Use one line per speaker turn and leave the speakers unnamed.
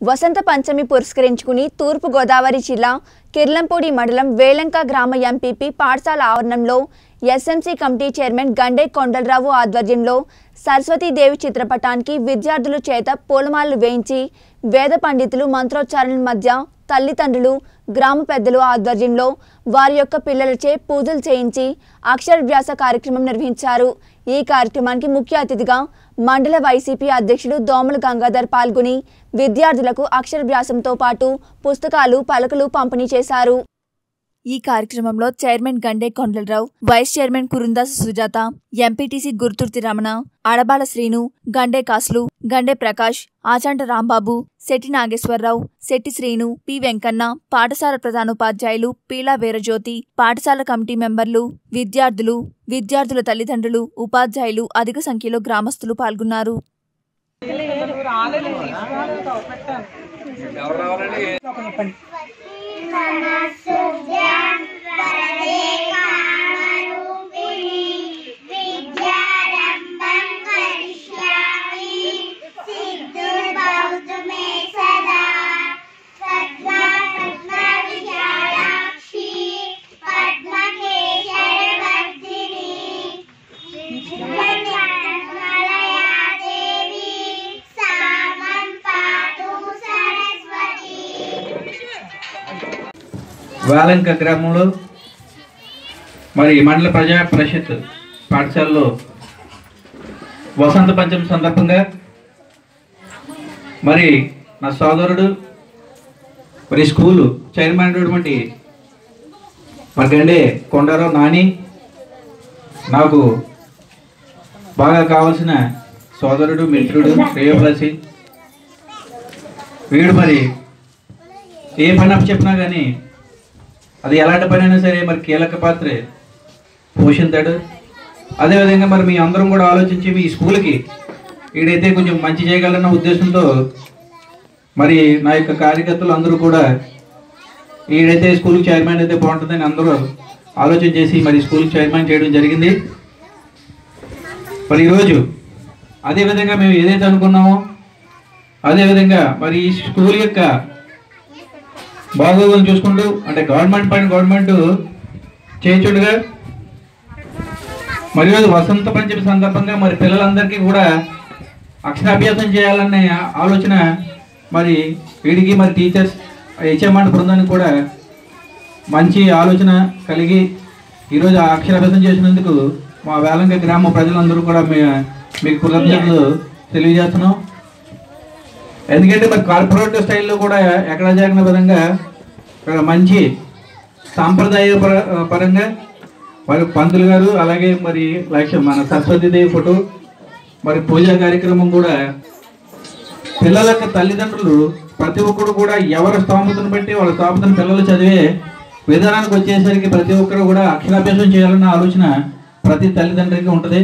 వసంత పంచమి పురస్కరించుకుని తూర్పు గోదావరి జిల్లా కిర్లంపూడి మండలం వేలంక గ్రామ ఎంపీపీ పాఠశాల ఆవరణంలో SMC committee chairman Gande Kondalarao ఆధ్వర్యంలో సరస్వతీదేవి చిత్రపటానికి విద్యార్థుల చేత పూలమాలలు వేయించి వేద పండితులు మంత్రోచ్చారణల మధ్య తల్లిదండ్రులు గ్రామ పెద్దలు ఆధ్వర్యంలో వారి యొక్క పిల్లలచే పూజలు చేయించి అక్షరభ్యాస కార్యక్రమం నిర్వహించారు. ఈ కార్యక్రమానికి ముఖ్య అతిథిగా మండల వైసీపీ అధ్యక్షుడు దోమల గంగాధర్ పాల్గొని విద్యార్థులకు అక్షరభ్యాసంతో పాటు పుస్తకాలు పలకలు పంపిణీ చేశారు. ఈ కార్యక్రమంలో chairman Gande Kondalarao vice chairman Kurundas Sujatha MPTC Gurthurthi Ramana Adabala Srinu Gande Kasulu Gande Prakash Achanta Rambabu Shetty Nageswararao Shetty Srinu P Venkanna పాఠశాల ప్రధానోపాధ్యాయులు పీలా వీరజ్యోతి పాఠశాల కమిటీ మెంబర్లు విద్యార్థులు విద్యార్థుల తల్లిదండ్రులు ఉపాధ్యాయులు అధిక సంఖ్యలో గ్రామస్తులు పాల్గొన్నారు.
వాలంక గ్రామంలో మరి మండల ప్రజా పరిషత్ పాఠశాలలో వసంత పంచమి సందర్భంగా మరి నా సోదరుడు మరి స్కూలు చైర్మన్ అయినటువంటి మరి గండే కొండారావు నాని నాకు బాగా కావాల్సిన సోదరుడు మిత్రుడు శ్రేయోభిలాషి వీడు మరి ఏ పని చెప్పినా కానీ అది ఎలాంటి పని అయినా సరే మరి కీలక పాత్రే. పోషించాడు. అదేవిధంగా మరి మీ అందరం కూడా ఆలోచించి మీ స్కూల్కి ఈడైతే కొంచెం మంచి చేయగలన్న ఉద్దేశంతో మరి నా యొక్క కార్యకర్తలు అందరూ కూడా ఈడైతే స్కూల్ చైర్మన్ అయితే బాగుంటుందని అందరూ ఆలోచన చేసి మరి స్కూల్ చైర్మన్ చేయడం జరిగింది. మరి ఈరోజు అదేవిధంగా మేము ఏదైతే అనుకున్నామో అదేవిధంగా మరి ఈ స్కూల్ యొక్క బాగోగులు చూసుకుంటూ అంటే గవర్నమెంట్ పైన గవర్నమెంట్ చేయించుడుగా మరి ఈరోజు వసంత పంచమి సందర్భంగా మరి పిల్లలందరికీ కూడా అక్షరాభ్యాసం చేయాలనే ఆలోచన మరి వీడికి మరి టీచర్స్ హెచ్ఎంఆర్ బృందానికి కూడా మంచి ఆలోచన కలిగి ఈరోజు ఆ అక్షరాభ్యాసం చేసినందుకు మా వేలంగి గ్రామ ప్రజలందరూ కూడా మీ మీకు కృతజ్ఞతలు తెలియజేస్తున్నాం. ఎందుకంటే మరి కార్పొరేట్ స్టైల్లో కూడా ఎక్కడ జరిగిన విధంగా ఇక్కడ మంచి సాంప్రదాయ పర- పరంగా మరి పంతులు గారు అలాగే మరి లక్ష్యం మన సరస్వతీదేవి ఫోటో మరి పూజా కార్యక్రమం కూడా పిల్లల యొక్క తల్లిదండ్రులు ప్రతి ఒక్కరు కూడా ఎవరి స్తోమతను బట్టి వాళ్ళ స్తోమతను పిల్లలు చదివే విధానానికి వచ్చేసరికి ప్రతి ఒక్కరు కూడా అక్షరాభ్యాసం చేయాలన్న ఆలోచన ప్రతి తల్లిదండ్రికి ఉంటుంది.